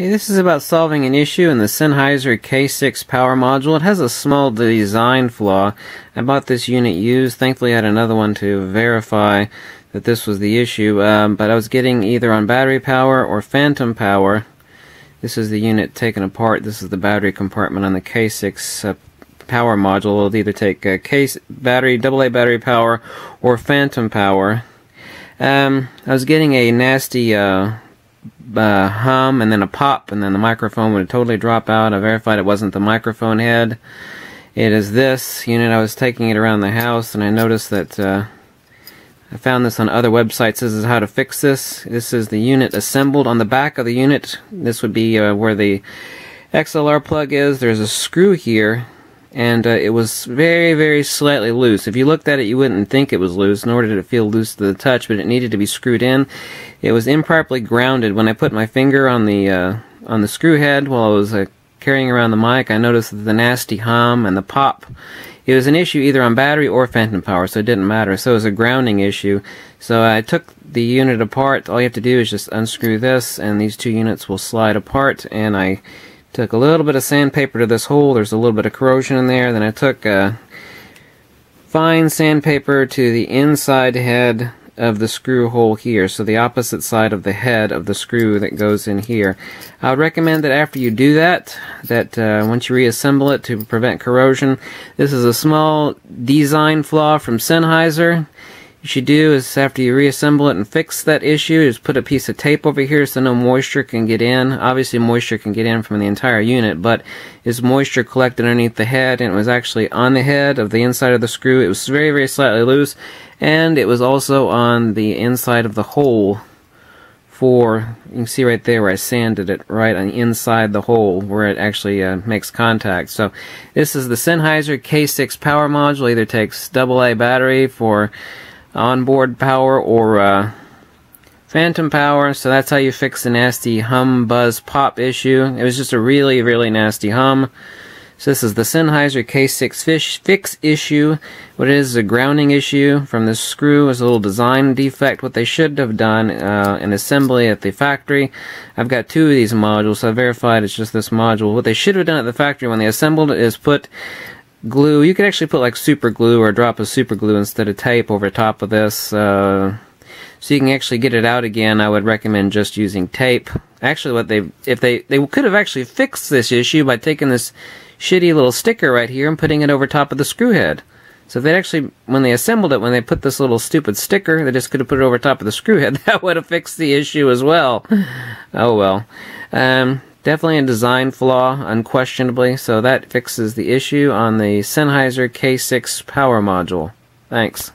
Okay, this is about solving an issue in the Sennheiser K6 power module. It has a small design flaw. I bought this unit used. Thankfully, I had another one to verify that this was the issue. Um, but I was getting either on battery power or phantom power. This is the unit taken apart. This is the battery compartment on the K6 uh, power module. It'll either take a case battery, AA battery power, or phantom power. Um, I was getting a nasty uh, uh, hum and then a pop, and then the microphone would totally drop out. I verified it wasn't the microphone head. It is this unit. I was taking it around the house, and I noticed that uh, I found this on other websites. This is how to fix this. This is the unit assembled on the back of the unit. This would be uh, where the XLR plug is. There's a screw here and uh, it was very, very slightly loose. If you looked at it, you wouldn't think it was loose, nor did it feel loose to the touch, but it needed to be screwed in. It was improperly grounded. When I put my finger on the uh, on the screw head while I was uh, carrying around the mic, I noticed the nasty hum and the pop. It was an issue either on battery or phantom power, so it didn't matter. So it was a grounding issue. So I took the unit apart. All you have to do is just unscrew this, and these two units will slide apart, and I Took a little bit of sandpaper to this hole. There's a little bit of corrosion in there. Then I took uh, fine sandpaper to the inside head of the screw hole here, so the opposite side of the head of the screw that goes in here. I would recommend that after you do that, that uh, once you reassemble it to prevent corrosion, this is a small design flaw from Sennheiser you should do is after you reassemble it and fix that issue is put a piece of tape over here so no moisture can get in. Obviously moisture can get in from the entire unit, but is moisture collected underneath the head and it was actually on the head of the inside of the screw. It was very, very slightly loose and it was also on the inside of the hole for, you can see right there where I sanded it right on the inside the hole where it actually uh, makes contact. So this is the Sennheiser K6 power module. Either takes AA battery for onboard power or uh, phantom power. So that's how you fix the nasty hum, buzz, pop issue. It was just a really, really nasty hum. So this is the Sennheiser K6 fish fix issue. What it is is a grounding issue from the screw. Is a little design defect. What they should have done uh, in assembly at the factory. I've got two of these modules, so I verified it's just this module. What they should have done at the factory when they assembled it is put glue. You could actually put like super glue or a drop of super glue instead of tape over top of this. Uh, so you can actually get it out again. I would recommend just using tape. Actually, what they if they they could have actually fixed this issue by taking this shitty little sticker right here and putting it over top of the screw head. So they actually, when they assembled it, when they put this little stupid sticker, they just could have put it over top of the screw head. That would have fixed the issue as well. oh well. Um, Definitely a design flaw, unquestionably, so that fixes the issue on the Sennheiser K6 power module. Thanks.